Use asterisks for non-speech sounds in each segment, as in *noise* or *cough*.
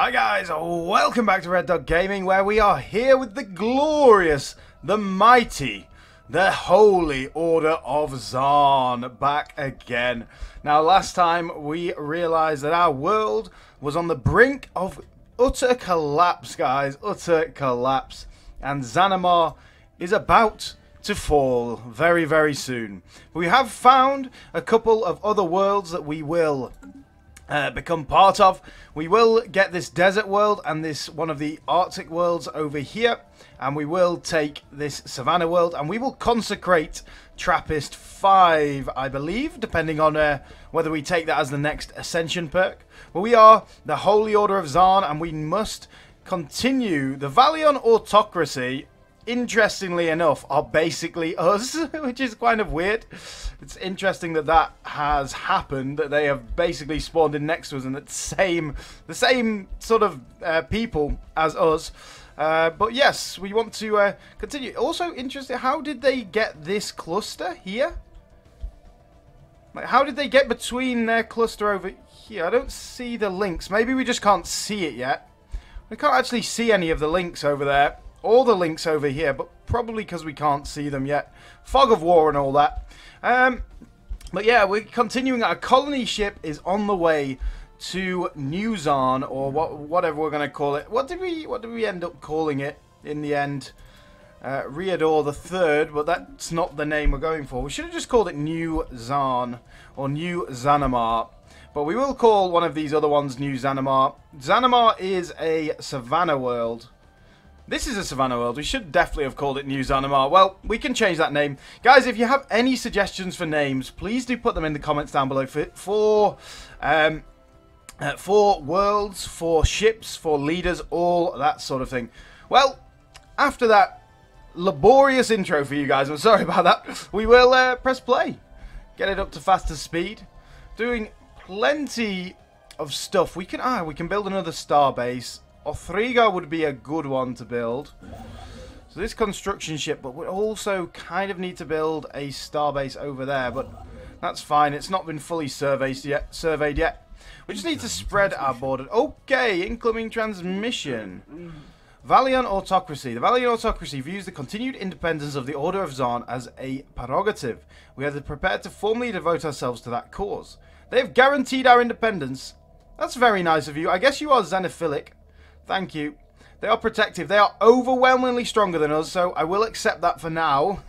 Hi guys, welcome back to Red Dog Gaming where we are here with the glorious, the mighty, the Holy Order of Zaan back again. Now last time we realised that our world was on the brink of utter collapse guys, utter collapse. And Zanamar is about to fall very very soon. We have found a couple of other worlds that we will uh, become part of. We will get this desert world and this one of the Arctic worlds over here. And we will take this Savannah world and we will consecrate Trappist 5, I believe, depending on uh, whether we take that as the next Ascension perk. But we are the Holy Order of Zaan and we must continue the Valion Autocracy interestingly enough, are basically us, *laughs* which is kind of weird. It's interesting that that has happened, that they have basically spawned in next to us and the same, the same sort of uh, people as us. Uh, but yes, we want to uh, continue. Also interesting, how did they get this cluster here? Like, how did they get between their cluster over here? I don't see the links. Maybe we just can't see it yet. We can't actually see any of the links over there all the links over here, but probably because we can't see them yet. Fog of war and all that. Um, but yeah, we're continuing. Our colony ship is on the way to New Zaan, or what, whatever we're going to call it. What did we What did we end up calling it in the end? Uh, Riador the Third, but that's not the name we're going for. We should have just called it New Zaan or New Zanamar. But we will call one of these other ones New Zanamar. Zanamar is a savannah world. This is a Savannah World. We should definitely have called it New Zanamar. Well, we can change that name. Guys, if you have any suggestions for names, please do put them in the comments down below for, for, um, uh, for worlds, for ships, for leaders, all that sort of thing. Well, after that laborious intro for you guys, I'm sorry about that, we will uh, press play. Get it up to faster speed. Doing plenty of stuff. We can, ah, we can build another star base Othriga would be a good one to build. So this construction ship, but we also kind of need to build a starbase over there, but that's fine. It's not been fully surveyed yet. Surveyed yet. We just need to spread our border. Okay, incoming transmission. Valiant Autocracy. The Valiant Autocracy views the continued independence of the Order of Zaan as a prerogative. We are prepared to formally devote ourselves to that cause. They have guaranteed our independence. That's very nice of you. I guess you are xenophilic. Thank you. They are protective. They are overwhelmingly stronger than us, so I will accept that for now.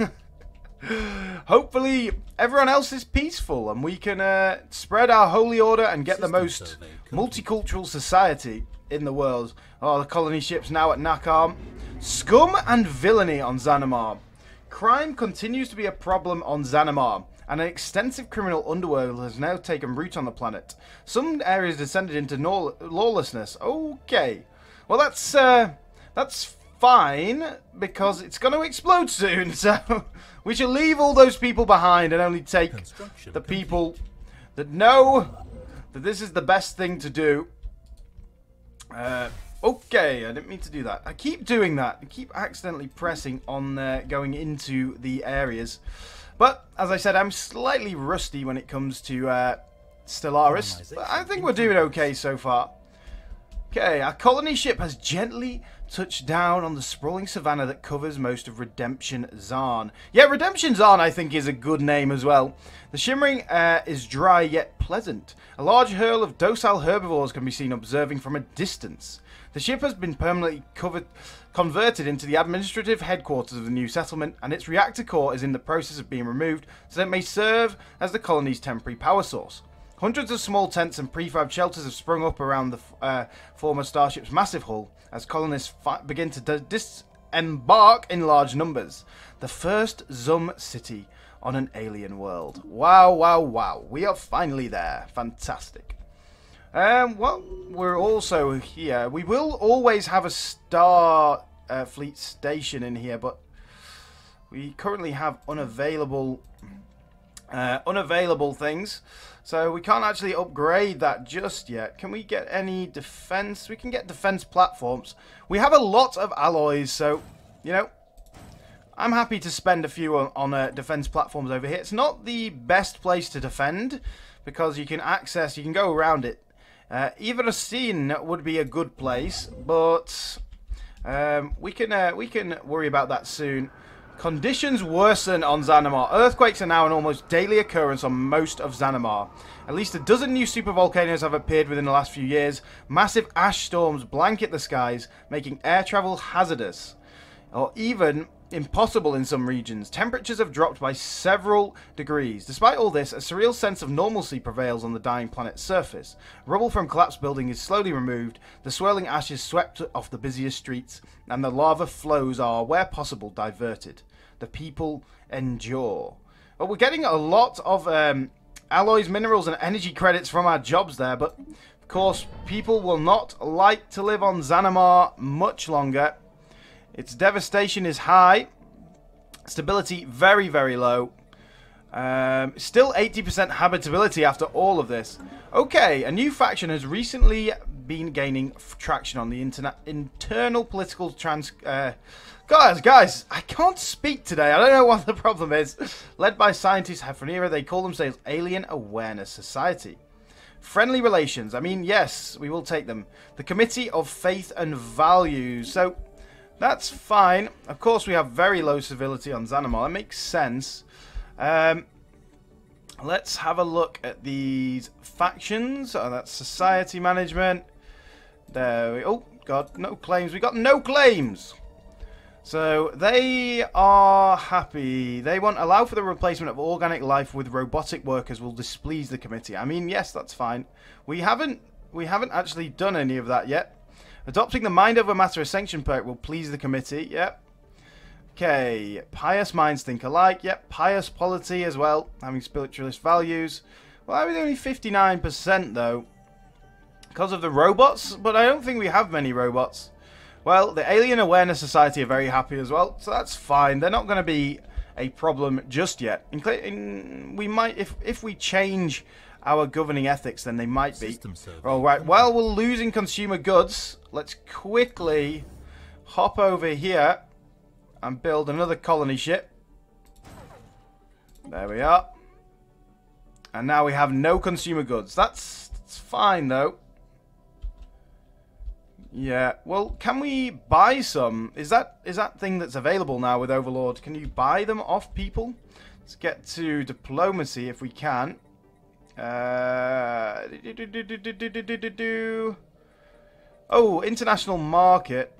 *laughs* Hopefully, everyone else is peaceful and we can uh, spread our holy order and get System the most multicultural society in the world. Oh, the colony ship's now at Nakam. Scum and villainy on Zanamar. Crime continues to be a problem on Zanamar, and an extensive criminal underworld has now taken root on the planet. Some areas descended into lawlessness. Okay. Well, that's uh, that's fine because it's going to explode soon. *laughs* So we shall leave all those people behind and only take the people that know that this is the best thing to do. Uh, okay, I didn't mean to do that. I keep doing that. I keep accidentally pressing on uh, going into the areas. But, as I said, I'm slightly rusty when it comes to uh, Stellaris. But I think we're doing okay so far. Okay, our colony ship has gently touched down on the sprawling savannah that covers most of Redemption Zaan. Yeah, Redemption Zaan I think is a good name as well. The shimmering air is dry yet pleasant. A large herd of docile herbivores can be seen observing from a distance. The ship has been permanently covered, converted into the administrative headquarters of the new settlement, and its reactor core is in the process of being removed so that it may serve as the colony's temporary power source. Hundreds of small tents and prefab shelters have sprung up around the uh, former starship's massive hull as colonists begin to disembark in large numbers. The first Zum city on an alien world. Wow, wow, wow. We are finally there. Fantastic. Um, well, we're also here. We will always have a star uh, fleet station in here, but we currently have unavailable uh, unavailable things. So we can't actually upgrade that just yet. Can we get any defense? We can get defense platforms. We have a lot of alloys, so, you know, I'm happy to spend a few on, on uh, defense platforms over here. It's not the best place to defend because you can access, you can go around it Uh, Iversin would be a good place, but um, we can uh, we can worry about that soon. Conditions worsen on Zanamar. Earthquakes are now an almost daily occurrence on most of Zanamar. At least a dozen new supervolcanoes have appeared within the last few years. Massive ash storms blanket the skies, making air travel hazardous, or even impossible in some regions. Temperatures have dropped by several degrees. Despite all this, a surreal sense of normalcy prevails on the dying planet's surface. Rubble from collapsed buildings is slowly removed, the swirling ashes swept off the busiest streets, and the lava flows are, where possible, diverted. The people endure. Well, we're getting a lot of um, alloys, minerals, and energy credits from our jobs there, but of course, people will not like to live on Zanamar much longer. Its devastation is high. Stability very, very low. Um, still 80% habitability after all of this. Okay, a new faction has recently been gaining traction on the internet. internal political trans... Uh, guys, guys, I can't speak today. I don't know what the problem is. Led by scientists Hephanera, they call themselves Alien Awareness Society. Friendly relations. I mean, yes, we will take them. The Committee of Faith and Values. So, that's fine. Of course, we have very low civility on Zanamar. That makes sense. Um, let's have a look at these factions. Oh, that's society management. There we... Oh, God, no claims. We got no claims. So they are happy. They want allow for the replacement of organic life with robotic workers will displease the committee. I mean, yes, that's fine. We haven't we haven't actually done any of that yet. Adopting the mind over matter ascension perk will please the committee. Yep. Okay. Pious minds think alike. Yep. Pious polity as well. Having spiritualist values. Well, I was only 59% though. Because of the robots. But I don't think we have many robots. Well, the Alien Awareness Society are very happy as well. So that's fine. They're not going to be a problem just yet. we might, if if we change our governing ethics, then they might be. All right. While we're losing consumer goods, let's quickly hop over here and build another colony ship. There we are. And now we have no consumer goods. That's, that's fine, though. Yeah. Well, can we buy some? Is that is that thing that's available now with Overlord? Can you buy them off people? Let's get to diplomacy if we can. Uh, oh, international market.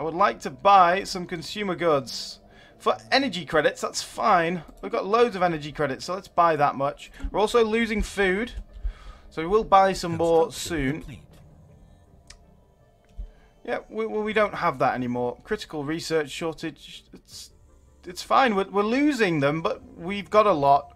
I would like to buy some consumer goods. For energy credits, that's fine. We've got loads of energy credits, so let's buy that much. We're also losing food, so we will buy some more soon. Yeah, we, we don't have that anymore. Critical research shortage, it's, it's fine. We're, we're losing them, but we've got a lot.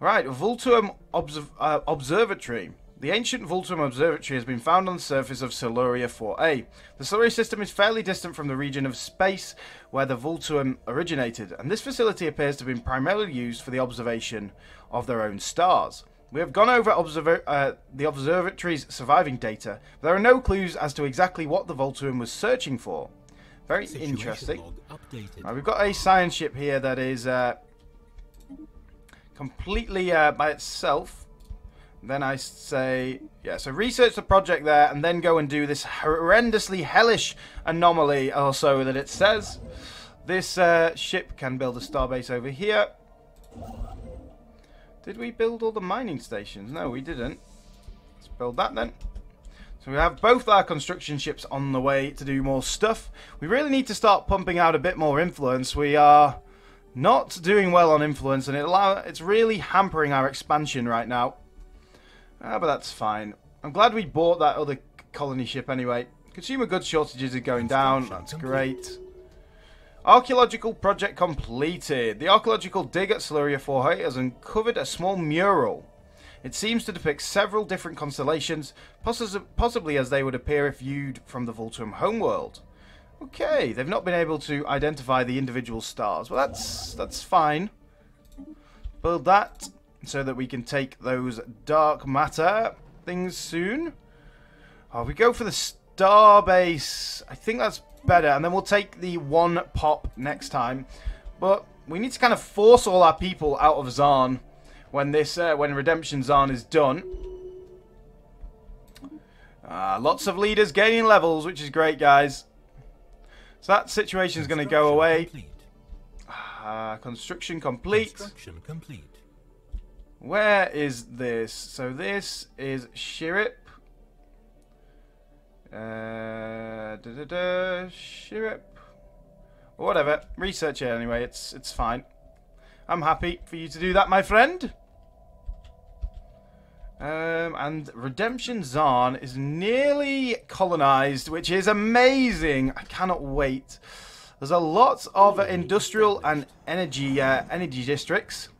Right, Vultaum Observ uh, Observatory. The ancient Vultaum Observatory has been found on the surface of Siluria 4a. The Siluria system is fairly distant from the region of space where the Vultaum originated, and this facility appears to have been primarily used for the observation of their own stars. We have gone over uh, the observatory's surviving data, but there are no clues as to exactly what the Vultaum was searching for. Very Situation interesting. Right, we've got a science ship here that is uh, completely uh, by itself. Then I say, yeah, so research the project there and then go and do this horrendously hellish anomaly also that it says. This uh, ship can build a starbase over here. Did we build all the mining stations? No, we didn't. Let's build that then. So we have both our construction ships on the way to do more stuff. We really need to start pumping out a bit more influence. We are not doing well on influence, and it allow it's really hampering our expansion right now. Ah, but that's fine. I'm glad we bought that other colony ship anyway. Consumer goods shortages are going down. That's great. Archaeological project completed. The archaeological dig at Siluria 4 has uncovered a small mural. It seems to depict several different constellations, possibly as they would appear if viewed from the Vultaum homeworld. Okay, they've not been able to identify the individual stars. Well, that's that's fine. Build that so that we can take those dark matter things soon. Oh, we go for the star base. I think that's better. And then we'll take the one pop next time. But we need to kind of force all our people out of Zaan when this uh, when Redemption Zaan is done. Uh, lots of leaders gaining levels, which is great, guys. So that situation is going to go away. Complete. Uh, construction complete. Construction complete. Where is this? So this is Shirip. Uh, da da da. Shirip. Whatever. Research it anyway. It's it's fine. I'm happy for you to do that, my friend. Um, and Redemption Zaan is nearly colonized, which is amazing. I cannot wait. There's a lot of industrial and energy uh, energy districts.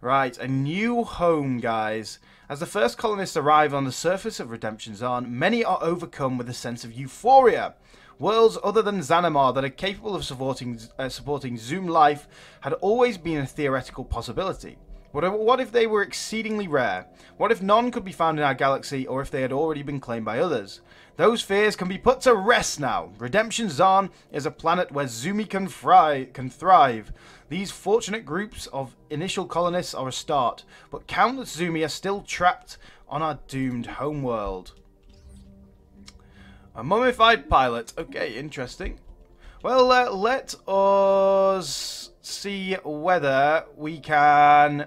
Right, a new home, guys. As the first colonists arrive on the surface of Redemption Zaan, many are overcome with a sense of euphoria. Worlds other than Zanamar that are capable of supporting, uh, supporting Zoom life had always been a theoretical possibility. What, what if they were exceedingly rare? What if none could be found in our galaxy, or if they had already been claimed by others? Those fears can be put to rest now. Redemption Zaan is a planet where Zumi can, fry, can thrive. These fortunate groups of initial colonists are a start, but countless Zumi are still trapped on our doomed homeworld. A mummified pilot. Okay, interesting. Well, uh, let us see whether we can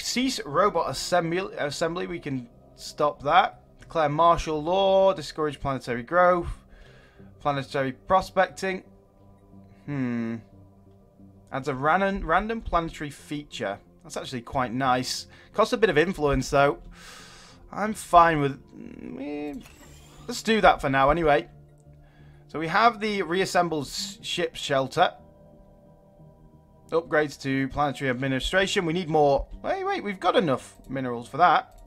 cease robot assembly. Assembly. We can stop that. Declare martial law. Discourage planetary growth. Planetary prospecting. Hmm. Adds a random, random planetary feature. That's actually quite nice. Costs a bit of influence though. I'm fine with... Eh, let's do that for now anyway. So we have the reassembled ship shelter. Upgrades to planetary administration. We need more... Wait, wait, we've got enough minerals for that.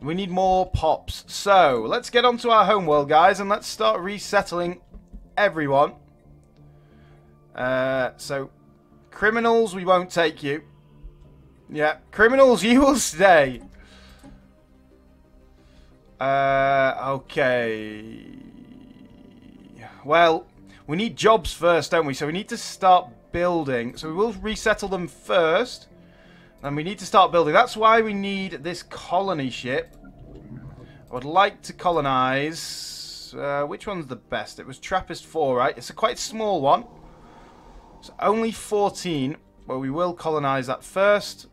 We need more pops. So, let's get onto our homeworld, guys, and let's start resettling everyone. Uh, so, criminals, we won't take you. Yeah, criminals, *laughs* you will stay. Uh, okay. Well, we need jobs first, don't we? So we need to start building. So we will resettle them first. And we need to start building. That's why we need this colony ship. I would like to colonize... Uh, which one's the best? It was Trappist 4, right? It's a quite small one. It's only 14. Well, we will colonize that first.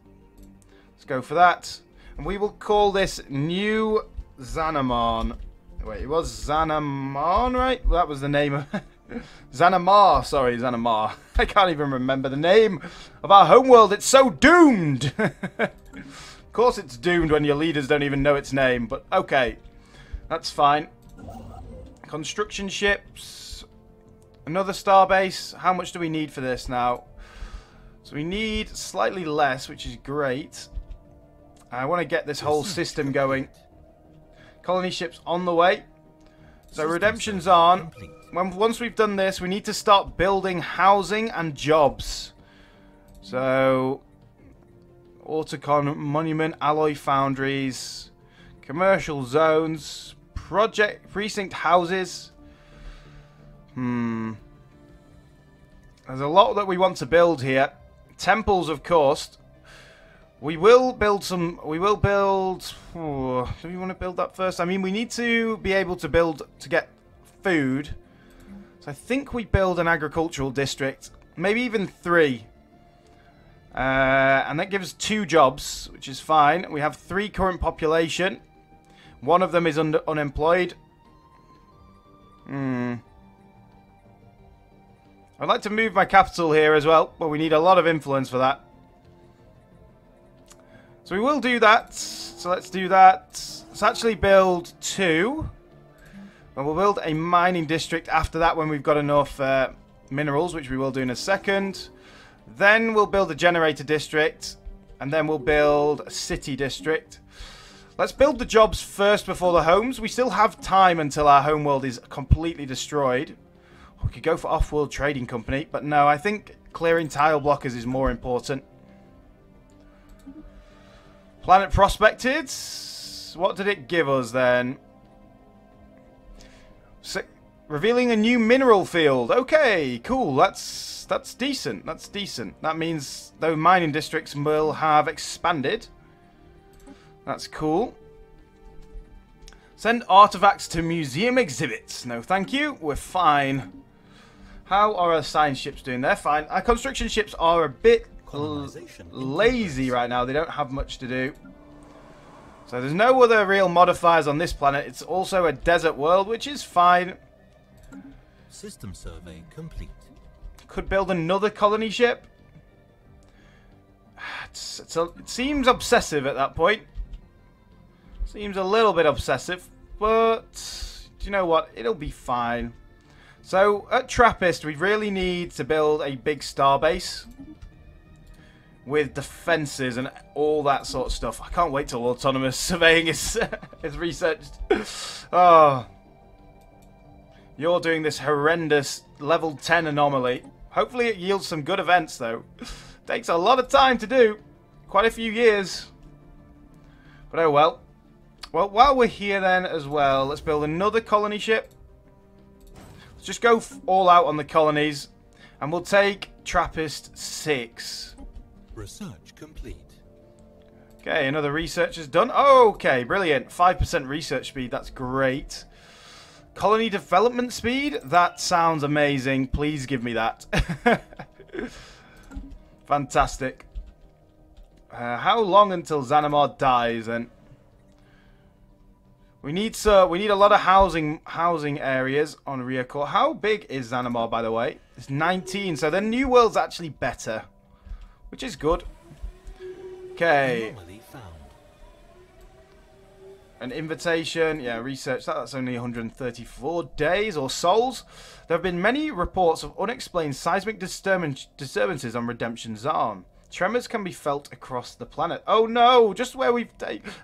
Let's go for that. And we will call this New Zanamon. Wait, it was Zanamon, right? Well, that was the name of... *laughs* Zanamar, sorry, Zanamar. *laughs* I can't even remember the name of our homeworld. It's so doomed. *laughs* of course it's doomed when your leaders don't even know its name, but okay. That's fine. Construction ships. Another starbase. How much do we need for this now? So we need slightly less, which is great. I want to get this whole system going. Colony ships on the way. So redemptions on when, once we've done this, we need to start building housing and jobs. So, Autochthon Monument, Alloy Foundries, Commercial Zones, Project Precinct Houses. Hmm. There's a lot that we want to build here. Temples, of course. We will build some... We will build... Oh, do we want to build that first? I mean, we need to be able to build... To get food. So I think we build an agricultural district, maybe even three. Uh, and that gives two jobs, which is fine. We have three current population. One of them is under unemployed. Hmm. I'd like to move my capital here as well, but we need a lot of influence for that. So we will do that. So let's do that. Let's actually build two. We'll build a mining district after that when we've got enough uh, minerals, which we will do in a second. Then we'll build a generator district. And then we'll build a city district. Let's build the jobs first before the homes. We still have time until our homeworld is completely destroyed. We could go for off-world trading company. But no, I think clearing tile blockers is more important. Planet prospected. What did it give us then? So, revealing a new mineral field. Okay, cool. That's that's decent. That's decent. That means though mining districts will have expanded. That's cool. Send artifacts to museum exhibits. No, thank you. We're fine. How are our science ships doing? They're fine. Our construction ships are a bit lazy right now. They don't have much to do. So there's no other real modifiers on this planet. It's also a desert world, which is fine. System survey complete. Could build another colony ship. It's, it's a, it seems obsessive at that point. Seems a little bit obsessive, but do you know what? It'll be fine. So at Trappist, we really need to build a big starbase with defences and all that sort of stuff. I can't wait till autonomous *laughs* surveying is, is researched. oh. You're doing this horrendous level 10 anomaly. Hopefully it yields some good events, though. *laughs* Takes a lot of time to do. Quite a few years. But oh well. Well, while we're here then as well, let's build another colony ship. Let's just go all out on the colonies. And we'll take Trappist 6. Research complete. Okay, another research is done. okay, brilliant. 5% research speed, that's great. Colony development speed? That sounds amazing. Please give me that. *laughs* Fantastic. Uh, how long until Zanamar dies then? We need so we need a lot of housing housing areas on Riacore. How big is Zanamar by the way? It's 19, so the new world's actually better. Which is good. Okay. An invitation, yeah, research that. That's only 134 days or souls. There have been many reports of unexplained seismic disturbances on Redemption Zaan. Tremors can be felt across the planet. Oh no! Just where we've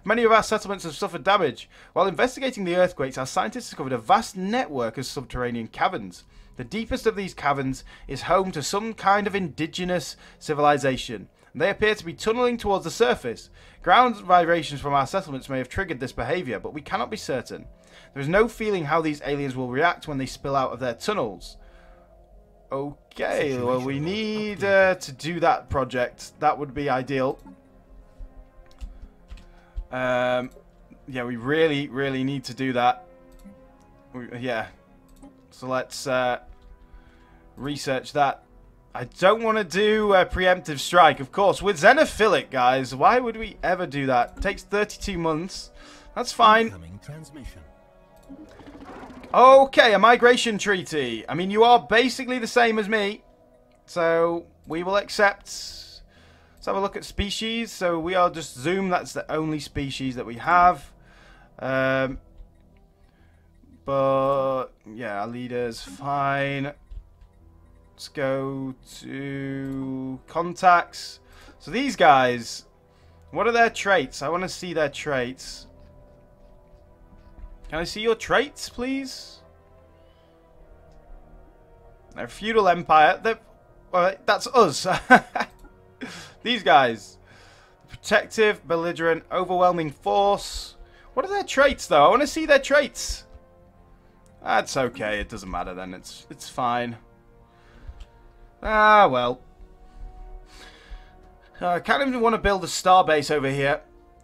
many of our settlements have suffered damage. While investigating the earthquakes, our scientists discovered a vast network of subterranean caverns. The deepest of these caverns is home to some kind of indigenous civilization. They appear to be tunneling towards the surface. Ground vibrations from our settlements may have triggered this behavior, but we cannot be certain. There is no feeling how these aliens will react when they spill out of their tunnels. Okay, well we need uh, to do that project. That would be ideal. Um, yeah, we really, really need to do that. We, yeah. So let's uh, research that. I don't want to do a preemptive strike, of course. With Xenophilic, guys, why would we ever do that? It takes 32 months. That's fine. Okay, a migration treaty. I mean, you are basically the same as me. So, we will accept... Let's have a look at species. So, we are just Zoom. That's the only species that we have. Um, but, yeah, our leader's fine. Let's go to contacts. So these guys, what are their traits? I want to see their traits. Can I see your traits, please? They're feudal empire. Well, that's us. *laughs* these guys. Protective, belligerent, overwhelming force. What are their traits, though? I want to see their traits. That's okay. It doesn't matter then. It's it's fine. Ah, well. Uh, I can't even want to build a star base over here.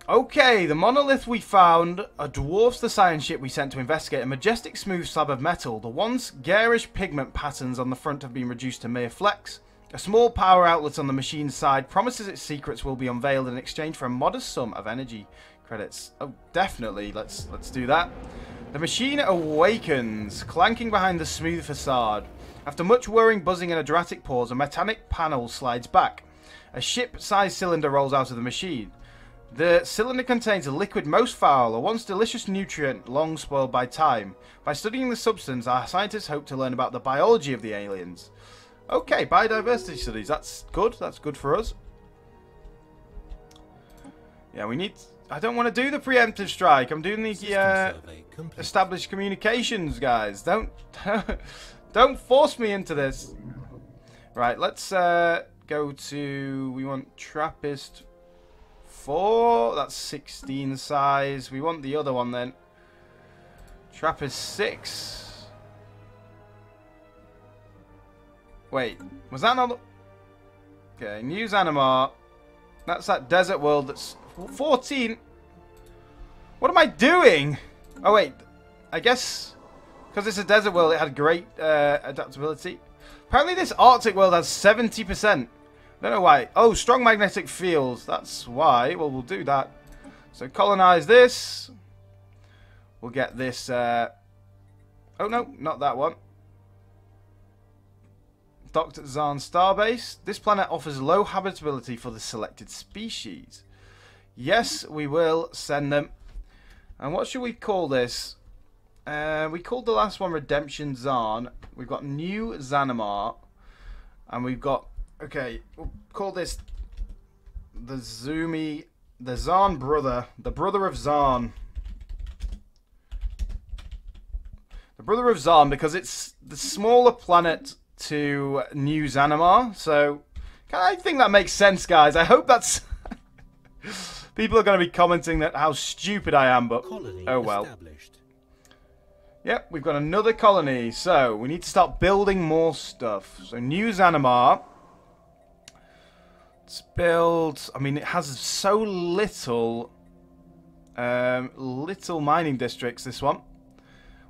Okay, the monolith we found dwarfs the science ship we sent to investigate. A majestic smooth slab of metal. The once garish pigment patterns on the front have been reduced to mere flecks. A small power outlet on the machine's side promises its secrets will be unveiled in exchange for a modest sum of energy credits. Oh, definitely. Let's let's do that. The machine awakens, clanking behind the smooth facade. After much whirring, buzzing, and a dramatic pause, a metallic panel slides back. A ship-sized cylinder rolls out of the machine. The cylinder contains a liquid most foul, a once delicious nutrient long spoiled by time. By studying the substance, our scientists hope to learn about the biology of the aliens. Okay, biodiversity studies. That's good. That's good for us. Yeah, we need... I don't want to do the preemptive strike. I'm doing the uh, established communications, guys. Don't... *laughs* *laughs* Don't force me into this. Right, let's uh, go to... We want Trappist 4. That's 16 size. We want the other one then. Trappist 6. Wait, was that not... Okay, New Zanamar. That's that desert world that's 14. What am I doing? Oh wait, I guess because it's a desert world, it had great uh, adaptability. Apparently, this Arctic world has 70%. Don't know why. Oh, strong magnetic fields. That's why. Well, we'll do that. So colonize this. We'll get this. Uh... Oh no, not that one. At Zaan Starbase. This planet offers low habitability for the selected species. Yes, we will send them. And what should we call this? Uh, we called the last one Redemption Zaan. We've got New Zanamar. And we've got... Okay, we'll call this the Zumi... The Zaan brother. The brother of Zaan. The brother of Zaan because it's the smaller planet to New Zanamar. So, I think that makes sense, guys. I hope that's... *laughs* People are going to be commenting that how stupid I am, but oh well. Yep, we've got another colony. So, we need to start building more stuff. So, New Zanamar. Let's build... I mean, it has so little... Um, little mining districts, this one.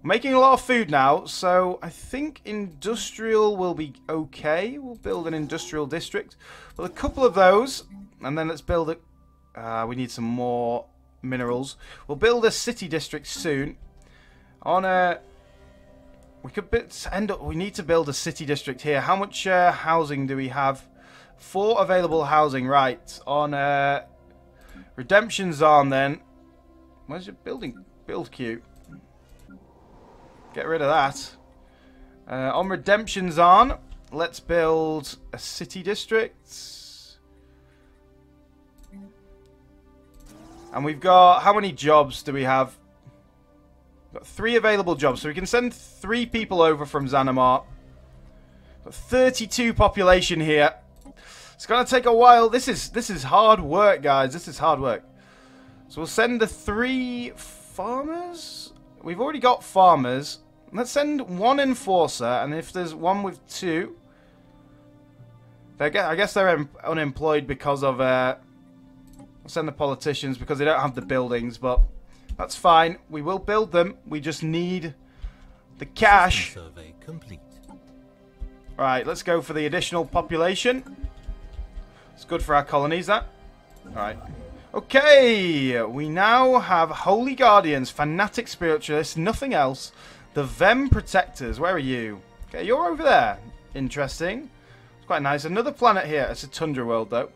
We're making a lot of food now, so I think industrial will be okay. We'll build an industrial district. Well, a couple of those, and then let's build a... Uh, we need some more minerals. We'll build a city district soon. On a... We could end up... We need to build a city district here. How much uh, housing do we have? Four available housing, right. On uh, Redemption Zaan then. Where's your building build queue? Get rid of that. Uh, on Redemption Zaan. Let's build a city district. And we've got... How many jobs do we have? Got three available jobs. So we can send three people over from Zanamar. Got 32 population here. It's going to take a while. This is this is hard work, guys. This is hard work. So we'll send the three farmers. We've already got farmers. Let's send one enforcer, and if there's one with two, I guess they're unemployed because of. Uh, send the politicians because they don't have the buildings, but that's fine. We will build them. We just need the cash. Survey complete. Right, let's go for the additional population. It's good for our colonies, that. Alright. Okay, we now have Holy Guardians, Fanatic Spiritualists, nothing else. The Vem Protectors, where are you? Okay, you're over there. Interesting. It's quite nice. Another planet here. It's a tundra world, though.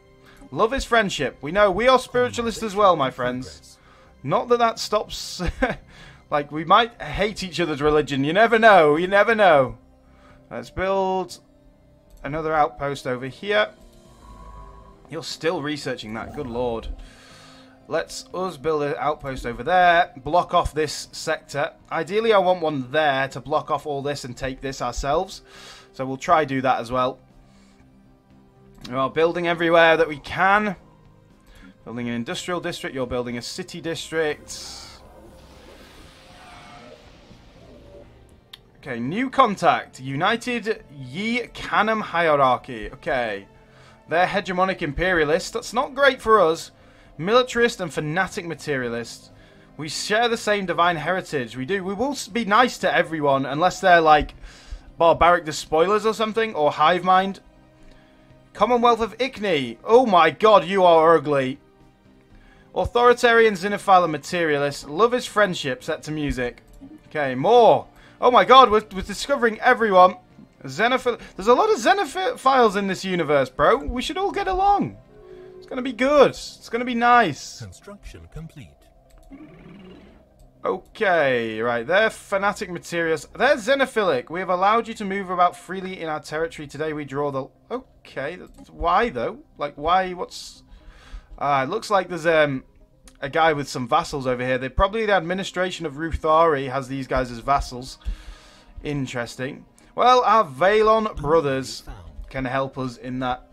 Love is friendship. We know we are spiritualists as well, my friends. Not that that stops... *laughs* like, we might hate each other's religion. You never know. You never know. Let's build another outpost over here. You're still researching that. Good lord. Let's us build an outpost over there. Block off this sector. Ideally, I want one there to block off all this and take this ourselves. So we'll try do that as well. We are building everywhere that we can. Building an industrial district. You're building a city district. Okay, new contact. United Yi Canam Hierarchy. Okay. They're hegemonic imperialists. That's not great for us. Militarist and fanatic materialist. We share the same divine heritage. We do. We will be nice to everyone unless they're like barbaric despoilers or something or hive mind. Commonwealth of Ickney. Oh my god, you are ugly. Authoritarian, xenophile, and materialist. Love is friendship set to music. Okay, more. Oh my god, we're, we're discovering everyone. Xenophil. There's a lot of xenophiles in this universe, bro. We should all get along. It's gonna be good. It's gonna be nice. Construction complete. Okay, right. They're fanatic materials. They're xenophilic. We have allowed you to move about freely in our territory. Today we draw the... Okay, why though? Like, why? What's... Ah, it looks like there's um a guy with some vassals over here. They probably the administration of Ruthari has these guys as vassals. Interesting. Well, our Valon brothers can help us in that.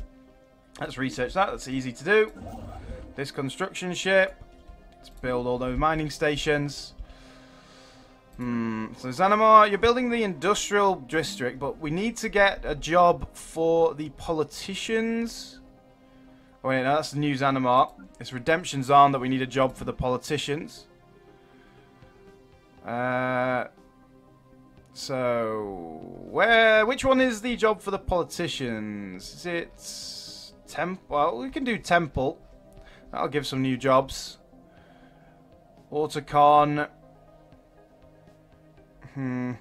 Let's research that. That's easy to do. This construction ship. Let's build all those mining stations. Hmm. So Zanamar, you're building the industrial district, but we need to get a job for the politicians. Oh wait, no, that's the new Zanamar. It's Redemption Zaan that we need a job for the politicians. Uh, so, where? Which one is the job for the politicians? Is it temple? Well, we can do temple. That'll give some new jobs. Autochthon. Hmm.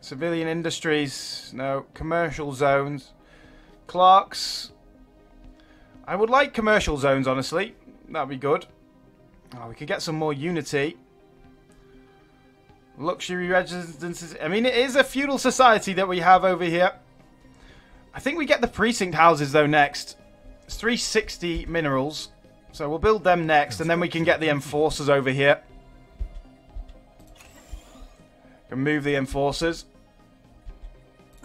Civilian industries. No. Commercial zones. Clerks. I would like commercial zones, honestly. That'd be good. Oh, we could get some more unity. Luxury residences. I mean, it is a feudal society that we have over here. I think we get the precinct houses, though, next. It's 360 minerals. So we'll build them next, and then we can get the enforcers over here. Can move the enforcers.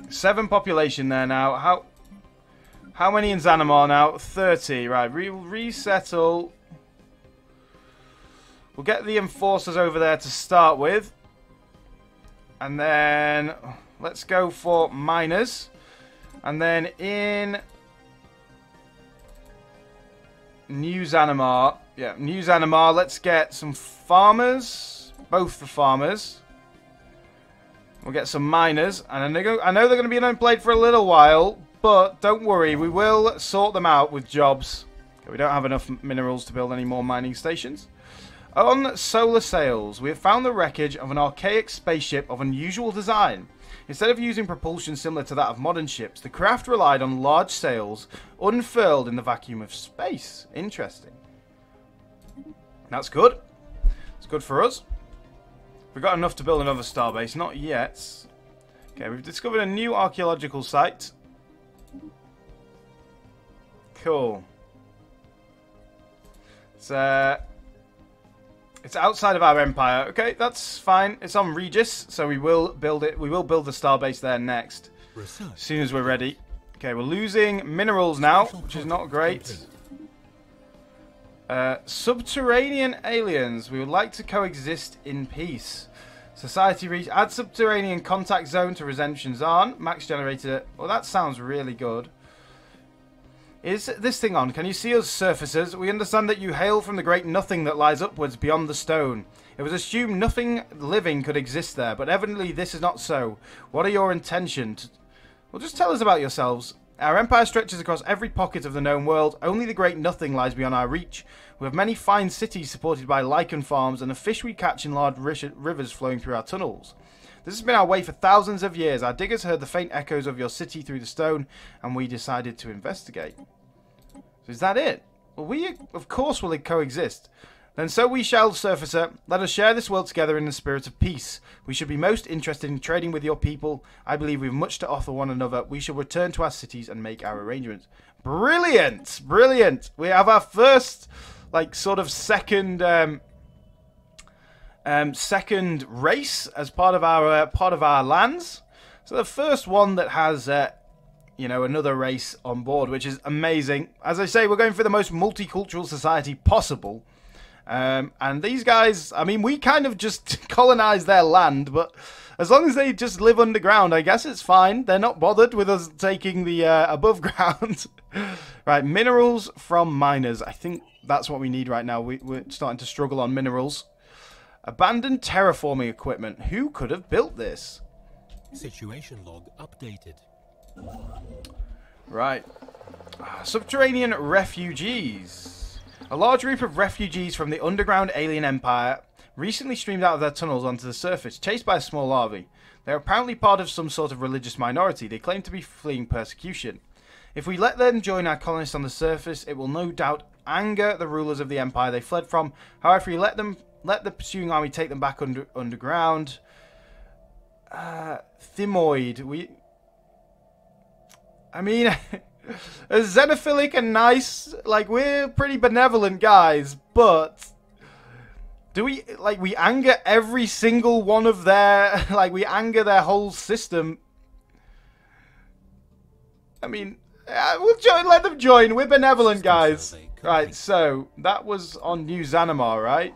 Seven population there now. How how many in Zanamar now? 30. Right, we will resettle. We'll get the enforcers over there to start with. And then let's go for miners. And then in New Zanamar, yeah, New Zanamar, let's get some farmers. Both the farmers. We'll get some miners. And I know, I know they're going to be unemployed for a little while, but don't worry, we will sort them out with jobs. We don't have enough minerals to build any more mining stations. On solar sails, we have found the wreckage of an archaic spaceship of unusual design. Instead of using propulsion similar to that of modern ships, the craft relied on large sails unfurled in the vacuum of space. Interesting. That's good. It's good for us. We've got enough to build another starbase. Not yet. Okay, we've discovered a new archaeological site. Cool. It's, uh, it's outside of our empire. Okay, that's fine. It's on Regis, so we will build it. We will build the starbase there next. Research. As soon as we're ready. Okay, we're losing minerals now, which is not great. Uh, subterranean aliens. We would like to coexist in peace. Society reach. Add subterranean contact zone to Redemption Zaan. Max generator. Well, that sounds really good. Is this thing on? Can you see us, surfacers? We understand that you hail from the great nothing that lies upwards beyond the stone. It was assumed nothing living could exist there, but evidently this is not so. What are your intentions? Well, just tell us about yourselves. Our empire stretches across every pocket of the known world. Only the great nothing lies beyond our reach. We have many fine cities supported by lichen farms and the fish we catch in large rivers flowing through our tunnels. This has been our way for thousands of years. Our diggers heard the faint echoes of your city through the stone, and we decided to investigate. So is that it? Well, we, of course, will coexist. Then so we shall, Surfacer. Let us share this world together in the spirit of peace. We should be most interested in trading with your people. I believe we have much to offer one another. We shall return to our cities and make our arrangements. Brilliant! Brilliant! We have our first, like, sort of second, um, um, second race as part of our uh, part of our lands. So the first one that has uh, you know, another race on board, which is amazing. As I say, we're going for the most multicultural society possible. Um, and these guys, I mean, we kind of just *laughs* colonize their land, but as long as they just live underground, I guess it's fine. They're not bothered with us taking the uh, above *laughs* ground. right, minerals from miners. I think that's what we need right now. We, we're starting to struggle on minerals. Abandoned terraforming equipment. Who could have built this? Situation log updated. Right. Ah, subterranean refugees. A large group of refugees from the underground alien empire recently streamed out of their tunnels onto the surface, chased by a small larvae. They are apparently part of some sort of religious minority. They claim to be fleeing persecution. If we let them join our colonists on the surface, it will no doubt anger the rulers of the empire they fled from. However, if we let them let the pursuing army take them back under underground, uh, we I mean, *laughs* xenophilic and nice, like, we're pretty benevolent guys, but do we, like, we anger every single one of their, *laughs* like, we anger their whole system. I mean, uh, we'll join, let them join. We're benevolent guys. Right, so, that was on New Zanamar, right?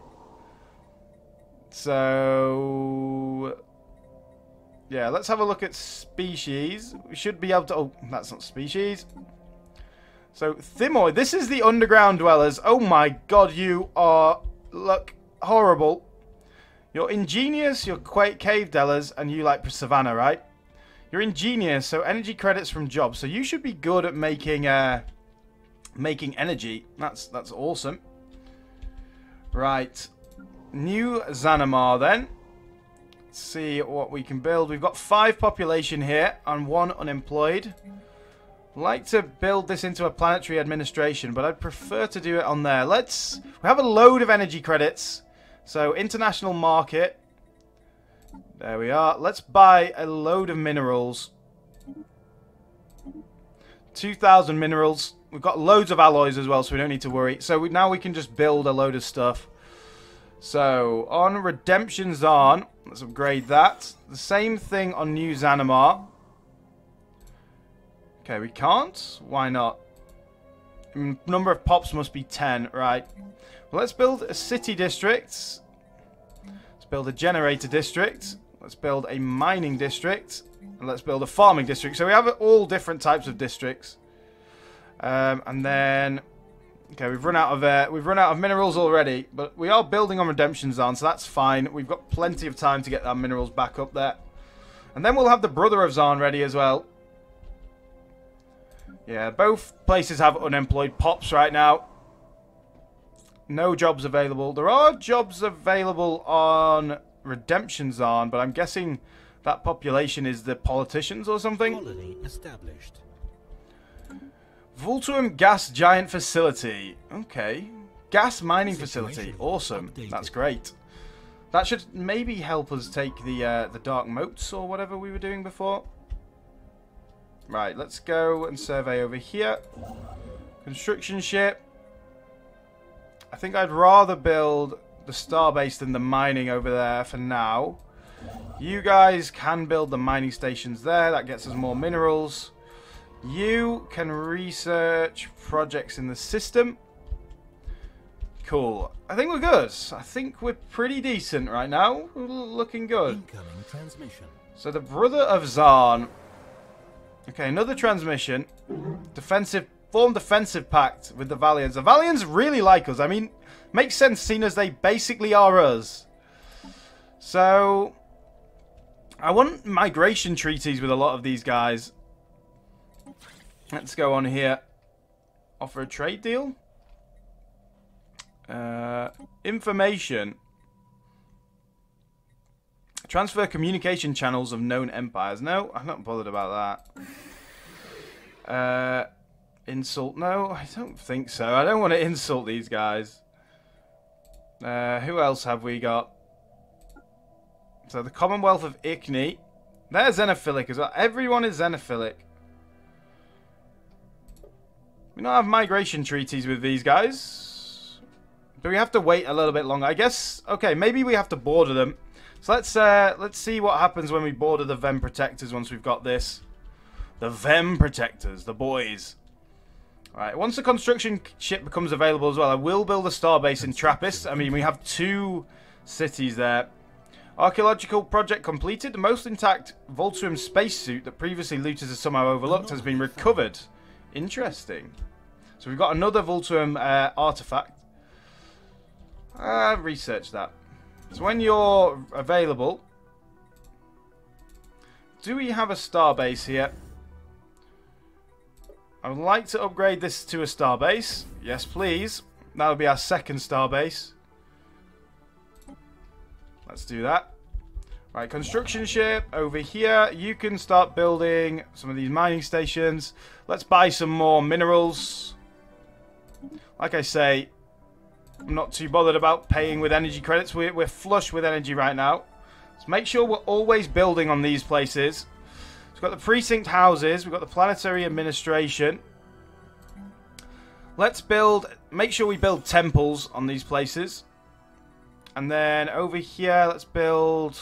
So, yeah, let's have a look at species. We should be able to... Oh, that's not species. So, Thymoid. This is the underground dwellers. Oh my god, you are... Look, horrible. You're ingenious, you're quite cave dwellers, and you like savannah, right? You're ingenious, so energy credits from jobs. So you should be good at making uh, making energy. That's that's awesome. Right. New Zanamar then. See what we can build. We've got five population here and one unemployed. like to build this into a planetary administration, but I'd prefer to do it on there. Let's... We have a load of energy credits. So, international market. There we are. Let's buy a load of minerals. 2,000 minerals. We've got loads of alloys as well, so we don't need to worry. So we, now we can just build a load of stuff. So, on Redemption Zaan, let's upgrade that. The same thing on New Zanamar. Okay, we can't. Why not? Number of pops must be 10, right. Well, let's build a city district. Let's build a generator district. Let's build a mining district. And let's build a farming district. So we have all different types of districts. Um, and then... Okay, we've run out of uh, we've run out of minerals already, but we are building on Redemption Zaan, so that's fine. We've got plenty of time to get our minerals back up there. And then we'll have the Brother of Zaan ready as well. Yeah, both places have unemployed pops right now. No jobs available. There are jobs available on Redemption Zaan, but I'm guessing that population is the politicians or something. Colony established. Vultaum Gas Giant Facility. Okay. Gas mining facility. Awesome. That's great. That should maybe help us take the uh, the dark moats or whatever we were doing before. Right, let's go and survey over here. Construction ship. I think I'd rather build the starbase than the mining over there for now. You guys can build the mining stations there. That gets us more minerals. You can research projects in the system. Cool. I think we're good. I think we're pretty decent right now. We're looking good. Incoming transmission. So the brother of Zaan. Okay, another transmission. Defensive form defensive pact with the Valians. The Valians really like us. I mean, makes sense seeing as they basically are us. So I want migration treaties with a lot of these guys. Let's go on here. Offer a trade deal. Uh, information. Transfer communication channels of known empires. No, I'm not bothered about that. Uh, insult. No, I don't think so. I don't want to insult these guys. Uh, who else have we got? So the Commonwealth of Ickney. They're xenophilic as well. Everyone is xenophilic. We don't have migration treaties with these guys. Do we have to wait a little bit longer? I guess. Okay, maybe we have to border them. So let's uh, let's see what happens when we border the Vem Protectors once we've got this. The Vem Protectors, the boys. Alright, once the construction ship becomes available as well, I will build a starbase in Trappist. I mean, we have two cities there. Archaeological project completed. The most intact Vultaum spacesuit that previously looters has somehow overlooked has been recovered. Interesting. So we've got another Vultaum uh, artifact. Uh, research that. So when you're available, do we have a star base here? I would like to upgrade this to a star base. Yes, please. That would be our second star base. Let's do that. Right, construction ship over here. You can start building some of these mining stations. Let's buy some more minerals. Like I say, I'm not too bothered about paying with energy credits. We're, we're flush with energy right now. Let's make sure we're always building on these places. We've got the precinct houses. We've got the planetary administration. Let's build... Make sure we build temples on these places. And then over here, let's build...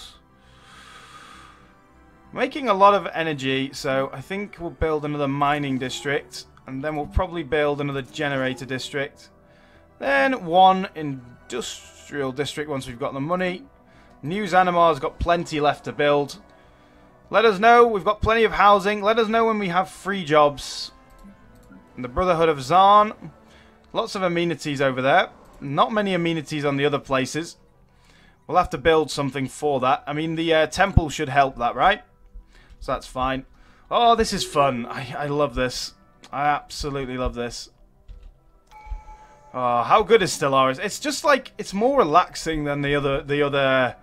Making a lot of energy, so I think we'll build another mining district. And then we'll probably build another generator district. Then one industrial district once we've got the money. New Zanamar's got plenty left to build. Let us know. We've got plenty of housing. Let us know when we have free jobs. And the Brotherhood of Zaan. Lots of amenities over there. Not many amenities on the other places. We'll have to build something for that. I mean, the uh, temple should help that, right? So that's fine. Oh, this is fun. I, I love this. I absolutely love this. Oh, how good is Stellaris? It's just like it's more relaxing than the other the other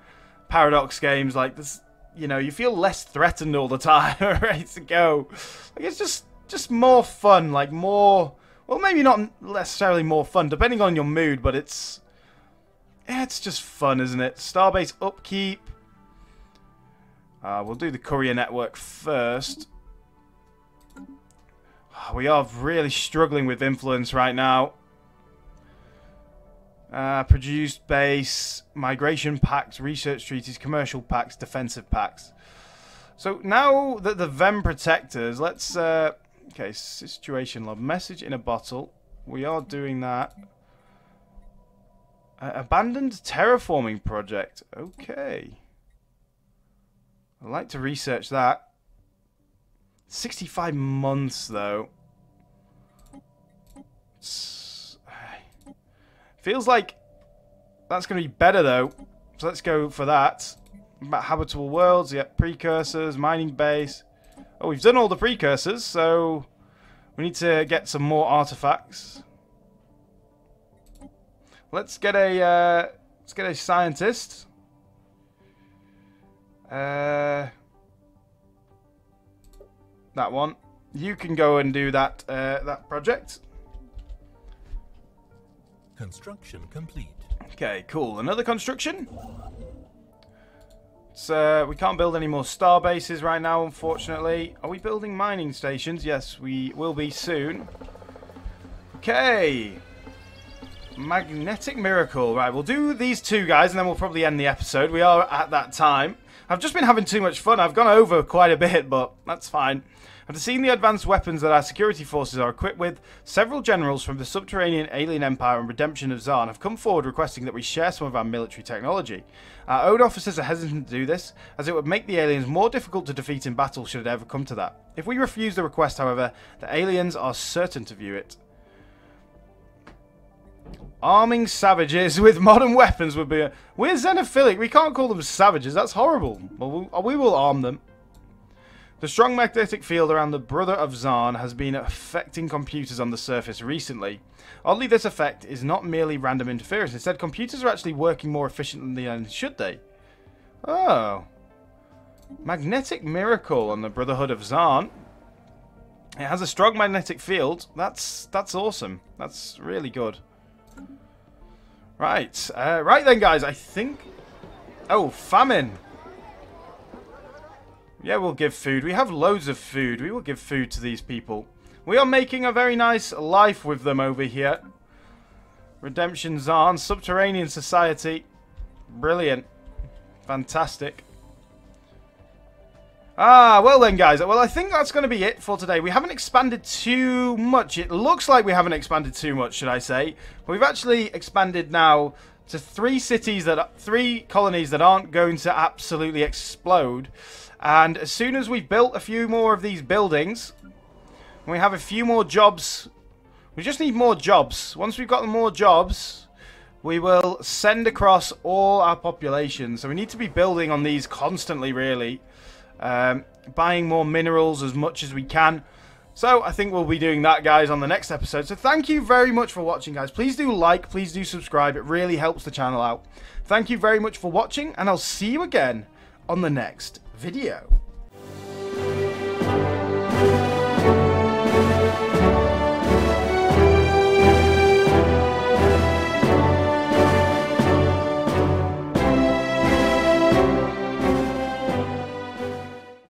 Paradox games. Like this, you know, you feel less threatened all the *laughs* time, ready to go. Like it's just just more fun. Like more, well, maybe not necessarily more fun, depending on your mood, but it's it's just fun, isn't it? Starbase upkeep. Uh, we'll do the courier network first. We are really struggling with influence right now. Uh, produced base, migration packs, research treaties, commercial pacts, defensive pacts. So now that the Vem protectors, let's... Uh, okay, situation log. Message in a bottle. We are doing that. Uh, abandoned terraforming project. Okay. I'd like to research that. 65 months, though. *sighs* Feels like that's going to be better, though. So let's go for that. About habitable worlds, yep, precursors, mining base. Oh, we've done all the precursors, so we need to get some more artifacts. Let's get a uh, let's get a scientist. Uh, that one. You can go and do that uh, that project. Construction complete. Okay, cool. Another construction. So we can't build any more star bases right now, unfortunately. Are we building mining stations? Yes, we will be soon. Okay. Magnetic Miracle. Right, we'll do these two guys and then we'll probably end the episode. We are at that time. I've just been having too much fun. I've gone over quite a bit, but that's fine. After seeing the advanced weapons that our security forces are equipped with, several generals from the subterranean alien empire and redemption of Zaan have come forward requesting that we share some of our military technology. Our own officers are hesitant to do this, as it would make the aliens more difficult to defeat in battle should it ever come to that. If we refuse the request, however, the aliens are certain to view it. Arming savages *laughs* with modern weapons would be a... We're xenophilic. We can't call them savages. That's horrible. Well, uh, we will arm them. The strong magnetic field around the Brother of Zaan has been affecting computers on the surface recently. Oddly, this effect is not merely random interference. Instead, computers are actually working more efficiently than should they. Oh. Magnetic miracle on the Brotherhood of Zaan. It has a strong magnetic field. That's that's awesome. That's really good. Right. Uh, right then, guys. I think... Oh, famine. Yeah, we'll give food. We have loads of food. We will give food to these people. We are making a very nice life with them over here. Redemption Zaan, Subterranean Society. Brilliant. Fantastic. Ah, well then, guys. Well, I think that's going to be it for today. We haven't expanded too much. It looks like we haven't expanded too much, should I say. We've actually expanded now to three cities that... Three colonies that aren't going to absolutely explode. And as soon as we've built a few more of these buildings, we have a few more jobs. We just need more jobs. Once we've got more jobs, we will send across all our population. So we need to be building on these constantly, really. Um, buying more minerals as much as we can. So I think we'll be doing that, guys, on the next episode. So thank you very much for watching, guys. Please do like, please do subscribe. It really helps the channel out. Thank you very much for watching, and I'll see you again on the next video.